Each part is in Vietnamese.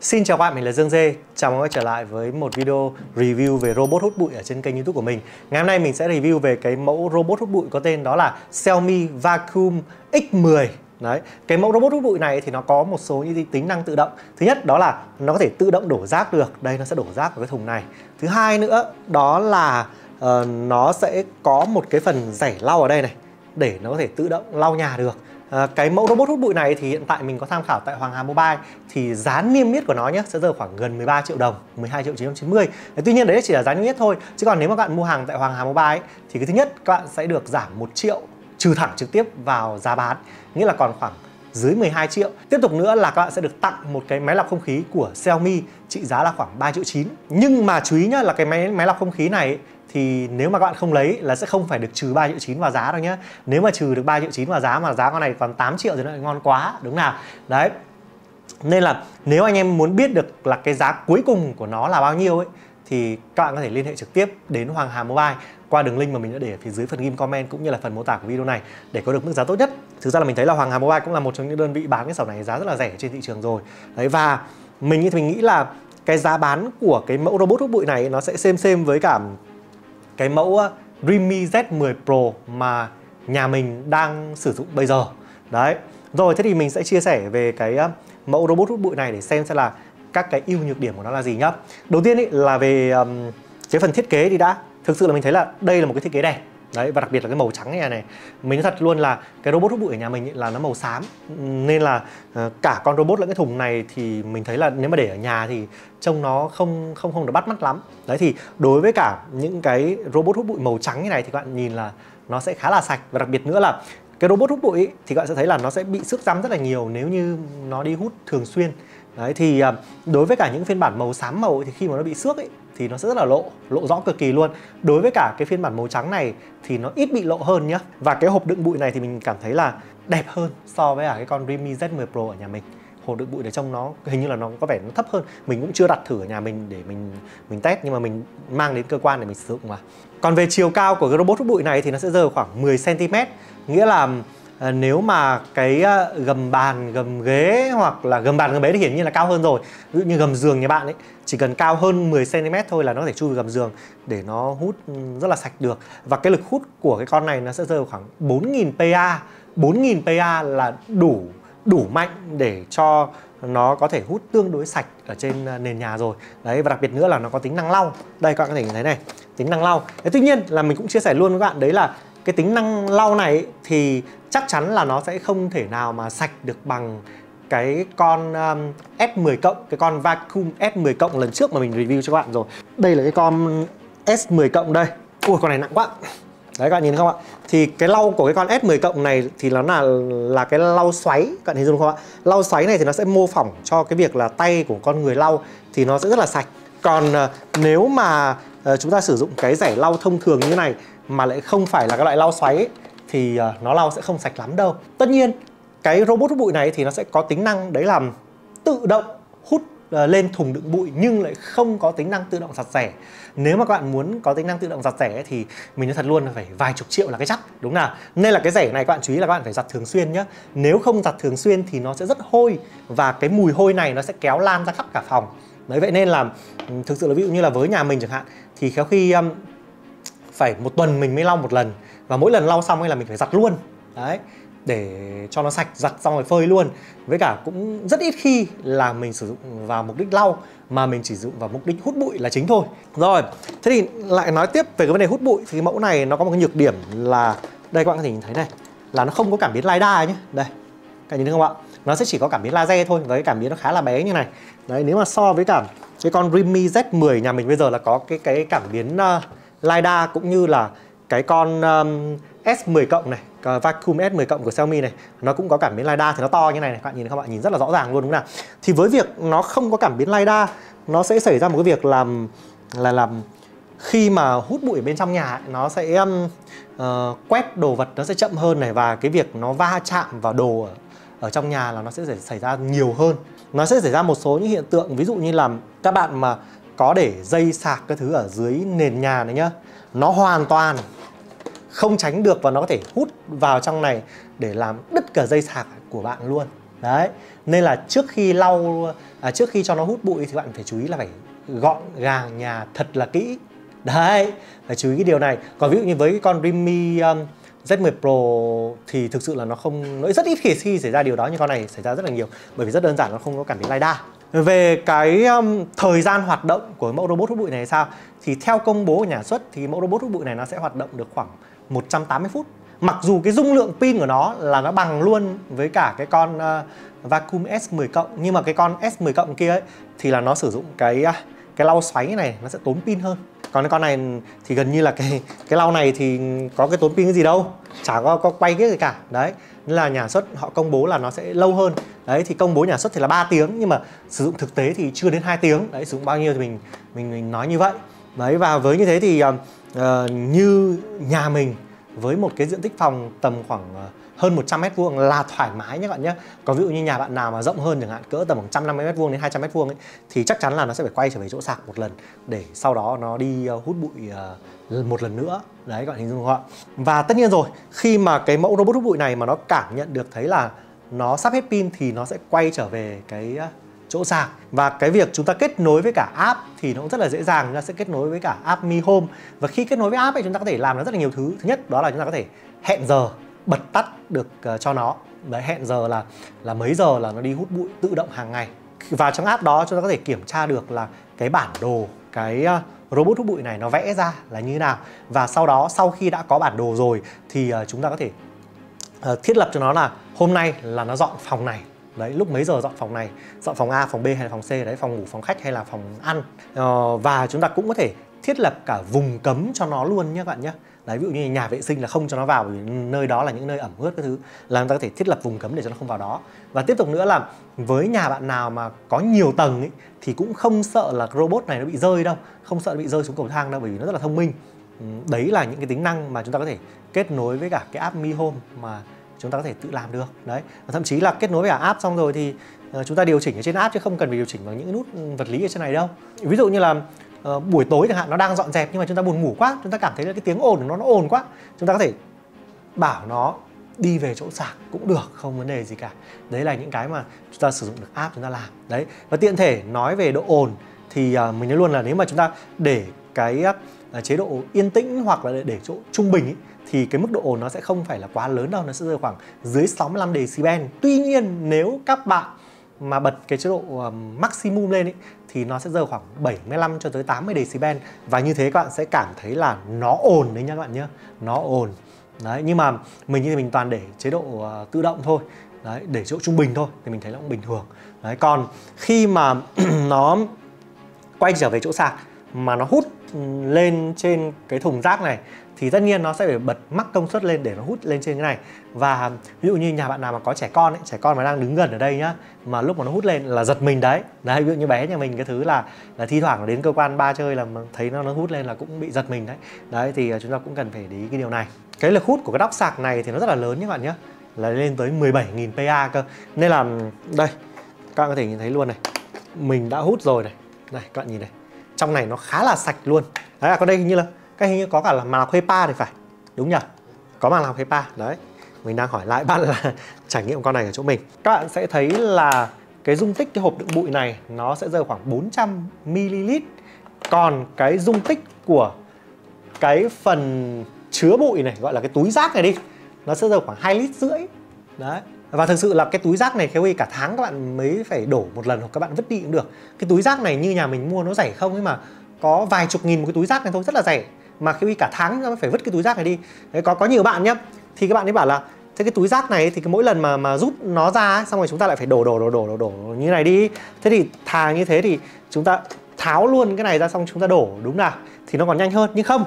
Xin chào các bạn, mình là Dương Dê. Chào mừng quay trở lại với một video review về robot hút bụi ở trên kênh YouTube của mình. Ngày hôm nay mình sẽ review về cái mẫu robot hút bụi có tên đó là Xiaomi Vacuum X10. Đấy, cái mẫu robot hút bụi này thì nó có một số những tính năng tự động. Thứ nhất đó là nó có thể tự động đổ rác được. Đây nó sẽ đổ rác vào cái thùng này. Thứ hai nữa đó là uh, nó sẽ có một cái phần rẻ lau ở đây này để nó có thể tự động lau nhà được À, cái mẫu robot hút bụi này thì hiện tại mình có tham khảo tại Hoàng Hà Mobile thì giá niêm yết của nó nhé sẽ rơi khoảng gần 13 triệu đồng 12 triệu 990 Tuy nhiên đấy chỉ là giá niêm yết thôi chứ còn nếu mà các bạn mua hàng tại Hoàng Hà Mobile ấy, thì cái thứ nhất các bạn sẽ được giảm 1 triệu trừ thẳng trực tiếp vào giá bán nghĩa là còn khoảng dưới 12 triệu. Tiếp tục nữa là các bạn sẽ được tặng một cái máy lọc không khí của Xiaomi, trị giá là khoảng 3 triệu 9 Nhưng mà chú ý nhá, là cái máy máy lọc không khí này thì nếu mà các bạn không lấy là sẽ không phải được trừ 3 triệu 9 vào giá đâu nhé Nếu mà trừ được 3 triệu 9 vào giá mà giá con này còn 8 triệu thì nó ngon quá, đúng nào? Đấy. Nên là nếu anh em muốn biết được là cái giá cuối cùng của nó là bao nhiêu ấy thì các bạn có thể liên hệ trực tiếp đến Hoàng Hà Mobile qua đường link mà mình đã để ở phía dưới phần ghim comment cũng như là phần mô tả của video này để có được mức giá tốt nhất. Thực ra là mình thấy là Hoàng Hà Mobile cũng là một trong những đơn vị bán cái sổ này giá rất là rẻ trên thị trường rồi. Đấy, và mình thì mình nghĩ là cái giá bán của cái mẫu robot hút bụi này nó sẽ xem xem với cả cái mẫu ờ, Realme Z10 Pro mà nhà mình đang sử dụng bây giờ đấy rồi, thế thì mình sẽ chia sẻ về cái ờ, mẫu robot hút bụi này để xem xem là các cái ưu nhược điểm của nó là gì nhá? Đầu tiên ý, là về um, cái phần thiết kế thì đã thực sự là mình thấy là đây là một cái thiết kế đẹp. Đấy và đặc biệt là cái màu trắng này này mình nói thật luôn là cái robot hút bụi ở nhà mình là nó màu xám. Nên là uh, cả con robot lẫn cái thùng này thì mình thấy là nếu mà để ở nhà thì trông nó không không không được bắt mắt lắm. Đấy thì đối với cả những cái robot hút bụi màu trắng như này thì các bạn nhìn là nó sẽ khá là sạch. Và đặc biệt nữa là cái robot hút bụi ấy, thì các bạn sẽ thấy là nó sẽ bị xước răm rất là nhiều nếu như nó đi hút thường xuyên đấy, thì à, đối với cả những phiên bản màu xám màu thì khi mà nó bị xước ấy, thì nó sẽ rất là lộ lộ rõ cực kỳ luôn. Đối với cả cái phiên bản màu trắng này, thì nó ít bị lộ hơn nhá. Và cái hộp đựng bụi này thì mình cảm thấy là đẹp hơn so với cả cái con Redmi Z10 Pro ở nhà mình. Hộp đựng bụi để trong nó, hình như là nó có vẻ nó thấp hơn. Mình cũng chưa đặt thử ở nhà mình để mình mình test, nhưng mà mình mang đến cơ quan để mình sử dụng mà. Còn về chiều cao của cái robot hút bụi này thì nó sẽ rơi khoảng 10 cm nghĩa là à, nếu mà cái ờ, gầm bàn gầm ghế hoặc là gầm bàn gầm ghế thì hiển nhiên là cao hơn rồi. Ví dụ như gầm giường nhà bạn ấy chỉ cần cao hơn 10 cm thôi là nó có thể chui vào gầm giường để nó hút ừ, rất là sạch được. Và cái lực hút của cái con này nó sẽ rơi vào khoảng 4000 PA 4000 PA là đủ đủ mạnh để cho nó có thể hút tương đối sạch ở trên ờ, nền nhà rồi. Đấy và đặc biệt nữa là nó có tính năng lau. Đây các bạn có thể nhìn thấy này tính năng lau. Thế tuy nhiên là mình cũng chia sẻ luôn với các bạn đấy là cái tính năng lau này thì chắc chắn là nó sẽ không thể nào mà sạch được bằng cái con um, S10 cộng cái con vacuum S10 cộng lần trước mà mình review cho các bạn rồi. Đây là cái con S10 cộng đây. Ui con này nặng quá. Đấy các bạn nhìn thấy không ạ? Thì cái lau của cái con S10 cộng này thì nó là là cái lau xoáy. Các bạn hình dung không ạ? Lau xoáy này thì nó sẽ mô phỏng cho cái việc là tay của con người lau thì nó sẽ rất là sạch. Còn uh, nếu mà uh, chúng ta sử dụng cái rẻ lau thông thường như này mà lại không phải là cái loại lau xoáy ấy, thì uh, nó lau sẽ không sạch lắm đâu. Tất nhiên cái robot hút bụi này thì nó sẽ có tính năng đấy là tự động hút ờ, lên thùng đựng bụi nhưng lại không có tính năng tự động giặt rẻ. Nếu mà các bạn muốn có tính năng tự động giặt rẻ thì mình nói thật luôn là phải vài chục triệu là cái chắc đúng nào? Nên là cái rẻ này các bạn chú ý là các bạn phải giặt thường xuyên nhé nếu không giặt thường xuyên thì nó sẽ rất hôi và cái mùi hôi này nó sẽ kéo lan ra khắp cả phòng. Đấy vậy nên là ừ, thực sự là ví dụ như là với nhà mình chẳng hạn thì khéo khi um, phải một tuần mình mới lau một lần. Và mỗi lần lau xong hay là mình phải giặt luôn. Đấy để cho nó sạch giặt xong rồi phơi luôn. Với cả cũng rất ít khi là mình sử dụng vào mục đích lau mà mình chỉ dùng vào mục đích hút bụi là chính thôi. Rồi thế thì lại nói tiếp về cái vấn đề hút bụi. Thì mẫu này nó có một cái nhược điểm là đây các bạn có thể nhìn thấy này là nó không có cảm biến lidar nhé đây các bạn nhìn thấy không ạ? Nó sẽ chỉ có cảm biến laser thôi với cái cảm biến nó khá là bé như này. Đấy nếu mà so với cả cái con Rimi Z10 nhà mình bây giờ là có cái cái cảm biến uh, lidar cũng như là cái con um, S10 cộng này Vacuum S10 cộng của Xiaomi này nó cũng có cảm biến lidar thì nó to như này này. Các bạn nhìn không bạn nhìn rất là rõ ràng luôn đúng không nào? Thì với việc nó không có cảm biến lidar nó sẽ xảy ra một cái việc làm là làm khi mà hút bụi ở bên trong nhà nó sẽ um, uh, quét đồ vật nó sẽ chậm hơn này và cái việc nó va chạm vào đồ ở, ở trong nhà là nó sẽ xảy ra nhiều hơn. Nó sẽ xảy ra một số những hiện tượng ví dụ như là các bạn mà có để dây sạc cái thứ ở dưới nền nhà này nhá. Nó hoàn toàn không tránh được và nó có thể hút vào trong này để làm đứt cả dây sạc của bạn luôn. Đấy nên là trước khi lau à, trước khi cho nó hút bụi thì bạn phải chú ý là phải gọn gàng nhà thật là kỹ. Đấy phải chú ý cái điều này. Còn ví dụ như với cái con Rimi um, Z10 Pro thì thực sự là nó không nó rất ít khi, khi xảy ra điều đó nhưng con này xảy ra rất là nhiều bởi vì rất đơn giản nó không có cảm biến lidar về cái um, thời gian hoạt động của mẫu robot hút bụi này sao? Thì theo công bố của nhà xuất thì mẫu robot hút bụi này nó sẽ hoạt động được khoảng 180 phút. Mặc dù cái dung lượng pin của nó là nó bằng luôn với cả cái con uh, Vacuum S10 cộng nhưng mà cái con S10 cộng kia ấy thì là nó sử dụng cái uh, cái lau xoáy này nó sẽ tốn pin hơn. Còn cái con này thì gần như là cái cái lau này thì có cái tốn pin cái gì đâu chả có có quay cái gì cả. Đấy là nhà xuất họ công bố là nó sẽ lâu hơn. Đấy thì công bố nhà xuất thì là 3 tiếng nhưng mà sử dụng thực tế thì chưa đến 2 tiếng. Đấy sử dụng bao nhiêu thì mình mình mình nói như vậy. Đấy và với như thế thì uh, như nhà mình với một cái diện tích phòng tầm khoảng uh, hơn 100 mét vuông là thoải mái nhé các bạn nhé. Còn ví dụ như nhà bạn nào mà rộng hơn chẳng hạn cỡ tầm khoảng 150 mét vuông đến 200 mét vuông ấy thì chắc chắn là nó sẽ phải quay trở về chỗ sạc một lần để sau đó nó đi ờ, hút bụi ờ, một lần nữa. Đấy các bạn hình dung không ạ? Và tất nhiên rồi, khi mà cái mẫu robot hút bụi này mà nó cảm nhận được thấy là nó sắp hết pin thì nó sẽ quay trở về cái ờ, chỗ sạc và cái việc chúng ta kết nối với cả app thì nó cũng rất là dễ dàng chúng ta sẽ kết nối với cả app Mi Home và khi kết nối với app ấy chúng ta có thể làm rất là nhiều thứ thứ nhất đó là chúng ta có thể hẹn giờ bật tắt được uh, cho nó. Đấy hẹn giờ là là mấy giờ là nó đi hút bụi tự động hàng ngày. Và trong app đó chúng ta có thể kiểm tra được là cái bản đồ cái uh, robot hút bụi này nó vẽ ra là như thế nào. Và sau đó sau khi đã có bản đồ rồi thì uh, chúng ta có thể uh, thiết lập cho nó là hôm nay là nó dọn phòng này. Đấy lúc mấy giờ dọn phòng này? Dọn phòng A phòng B hay là phòng C? Đấy phòng ngủ phòng khách hay là phòng ăn? Uh, và chúng ta cũng có thể thiết lập cả vùng cấm cho nó luôn nhé các bạn nhé. Đấy ví dụ như nhà vệ sinh là không cho nó vào vì nơi đó là những nơi ẩm ướt các thứ là chúng ta có thể thiết lập vùng cấm để cho nó không vào đó. Và tiếp tục nữa là với nhà bạn nào mà có nhiều tầng ấy, thì cũng không sợ là robot này nó bị rơi đâu không sợ nó bị rơi xuống cầu thang đâu bởi vì nó rất là thông minh. Ừ, đấy là những cái tính năng mà chúng ta có thể kết nối với cả cái app Mi Home mà chúng ta có thể tự làm được đấy. Và thậm chí là kết nối với cả app xong rồi thì ờ, chúng ta điều chỉnh ở trên app chứ không cần phải điều chỉnh bằng những nút vật lý ở trên này đâu. Ví dụ như là uh, buổi tối chẳng hạn nó đang dọn dẹp nhưng mà chúng ta buồn ngủ quá chúng ta cảm thấy là cái tiếng ồn của nó nó ồn quá chúng ta có thể bảo nó đi về chỗ sạc cũng được không vấn đề gì cả. Đấy là những cái mà chúng ta sử dụng được app chúng ta làm. Đấy và tiện thể nói về độ ồn thì uh, mình nói luôn là nếu mà chúng ta để cái uh, chế độ yên tĩnh hoặc là để, chỗ trung bình ý, thì cái mức độ ồn nó sẽ không phải là quá lớn đâu nó sẽ rơi khoảng dưới 65 decibel. Tuy nhiên nếu các bạn mà bật cái chế độ uh, maximum lên ý thì nó sẽ rơi khoảng 75 cho tới 80 decibel. Và như thế các bạn sẽ cảm thấy là nó ồn đấy nha các bạn nhé. Nó ồn. Đấy nhưng mà mình như mình toàn để chế độ uh, tự động thôi. Đấy để chế độ trung bình thôi thì mình thấy nó cũng bình thường. Đấy còn khi mà nó quay trở về chỗ sạc mà nó hút lên trên cái thùng rác này thì tất nhiên nó sẽ phải bật mắc công suất lên để nó hút lên trên cái này. Và ví dụ như nhà bạn nào mà có trẻ con ấy, trẻ con mà đang đứng gần ở đây nhá mà lúc mà nó hút lên là giật mình đấy. Đấy ví dụ như bé nhà mình cái thứ là là thi thoảng đến cơ quan ba chơi là thấy nó nó hút lên là cũng bị giật mình đấy. Đấy thì à, chúng ta cũng cần phải để ý cái điều này. Cái lực hút của cái đóc sạc này thì nó rất là lớn các bạn nhé là lên tới 17.000 PA cơ. Nên là đây các bạn có thể nhìn thấy luôn này. Mình đã hút rồi này. Này các bạn nhìn này trong này nó khá là sạch luôn. Đấy là con đây hình như là, cái hình như có cả là màng lọc HEPA thì phải. Đúng nhỉ có màng lọc HEPA đấy, mình đang hỏi lại bạn là trải nghiệm con này ở chỗ mình. Các bạn sẽ thấy là cái dung tích cái hộp đựng bụi này nó sẽ rơi khoảng 400 ml còn cái dung tích của cái phần chứa bụi này, gọi là cái túi rác này đi, nó sẽ rơi khoảng 2 lít rưỡi. Đấy và thực sự là cái túi rác này khéo cả tháng các bạn mới phải đổ một lần hoặc các bạn vứt đi cũng được. Cái túi rác này như nhà mình mua nó rẻ không ấy mà có vài chục nghìn một cái túi rác này thôi, rất là rẻ. Mà khi cả tháng nó phải vứt cái túi rác này đi. Đấy, có có nhiều bạn nhá. Thì các bạn ấy bảo là, thế cái túi rác này thì cái mỗi lần mà mà rút nó ra xong rồi chúng ta lại phải đổ đổ đổ đổ đổ đổ như này đi. Thế thì thà như thế thì chúng ta tháo luôn cái này ra xong chúng ta đổ, đúng nào? Thì nó còn nhanh hơn. Nhưng không,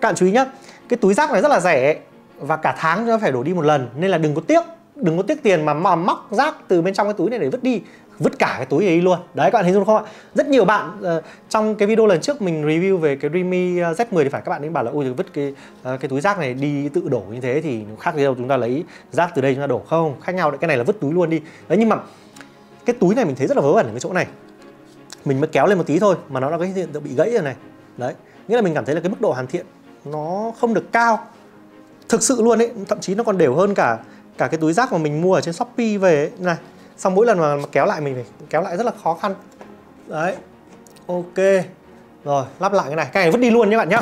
các bạn chú ý nhá, cái túi rác này rất là rẻ và cả tháng chúng ta phải đổ đi một lần, nên là đừng có tiếc đừng có tiếc tiền mà, mà móc rác từ bên trong cái túi này để vứt đi vứt cả cái túi ấy luôn. Đấy các bạn thấy dung không ạ? Rất nhiều bạn uh, trong cái video lần trước mình review về cái Realme ờ, Z10 thì phải các bạn ấy bảo là ui vứt cái uh, cái túi rác này đi tự đổ như thế thì khác gì đâu chúng ta lấy rác từ đây chúng ta đổ không? Khác nhau đấy cái này là vứt túi luôn đi. Đấy nhưng mà cái túi này mình thấy rất là vớ vẩn ở cái chỗ này. Mình mới kéo lên một tí thôi mà nó đã cái hiện tượng bị gãy rồi này. Đấy nghĩa là mình cảm thấy là cái mức độ hoàn thiện nó không được cao. Thực sự luôn ấy thậm chí nó còn đều hơn cả cả cái túi rác mà mình mua ở trên shopee về ấy. này xong mỗi lần mà, mà kéo lại mình phải kéo lại rất là khó khăn. Đấy ok. Rồi lắp lại cái này. Cái này vứt đi luôn nhé bạn nhé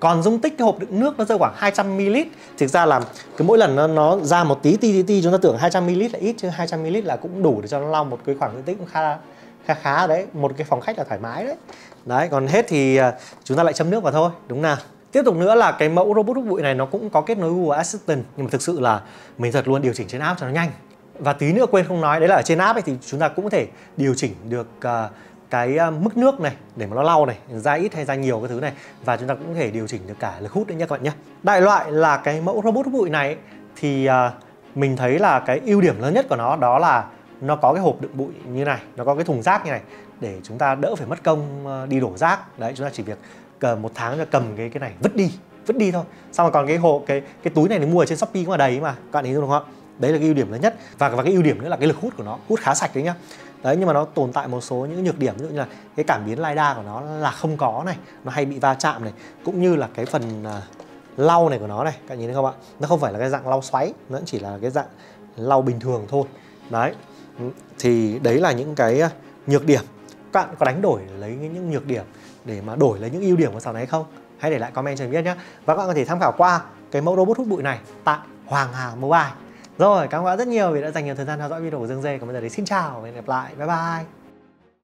còn dung tích cái hộp đựng nước nó rơi khoảng 200 ml thực ra là cái mỗi lần nó nó ra một tí tí tí, tí chúng ta tưởng 200 ml là ít chứ 200 ml là cũng đủ để cho nó lau một cái khoảng diện tích cũng khá khá khá đấy. Một cái phòng khách là thoải mái đấy. Đấy còn hết thì à, chúng ta lại châm nước vào thôi. Đúng nào? Tiếp tục nữa là cái mẫu robot hút bụi này nó cũng có kết nối Google Assistant nhưng mà thực sự là mình thật luôn điều chỉnh trên app cho nó nhanh. Và tí nữa quên không nói đấy là ở trên app ấy thì chúng ta cũng có thể điều chỉnh được uh, cái à, mức nước này để mà nó lau này ra ít hay ra nhiều cái thứ này và chúng ta cũng có thể điều chỉnh được cả lực hút đấy nhé các bạn nhé. Đại loại là cái mẫu robot hút bụi này thì uh, mình thấy là cái ưu điểm lớn nhất của nó đó là nó có cái hộp đựng bụi như này, nó có cái thùng rác như này để chúng ta đỡ phải mất công đi đổ rác. Đấy chúng ta chỉ việc một tháng là cầm cái cái này vứt đi vứt đi thôi. Xong rồi còn cái hộ cái cái túi này thì mua ở trên shopee cũng là đầy mà các bạn thấy đúng không ạ? Đấy là cái ưu điểm lớn nhất. Và và cái ưu điểm nữa là cái lực hút của nó hút khá sạch đấy nhá. Đấy nhưng mà nó tồn tại một số những nhược điểm ví dụ như là cái cảm biến lidar của nó là không có này nó hay bị va chạm này cũng như là cái phần uh, lau này của nó này các bạn nhìn thấy không ạ? Nó không phải là cái dạng lau xoáy nó chỉ là cái dạng lau bình thường thôi. Đấy thì đấy là những cái à, nhược điểm các bạn có đánh đổi lấy những nhược điểm để mà đổi lấy những ưu điểm của sản này hay không? Hãy để lại comment cho mình biết nhé và các bạn có thể tham khảo qua cái mẫu robot hút bụi này tại Hoàng Hà Mobile. Rồi, cảm ơn các bạn rất nhiều vì đã dành nhiều thời gian theo dõi video của Dương Dê. Còn bây giờ thì xin chào và hẹn gặp lại. Bye bye.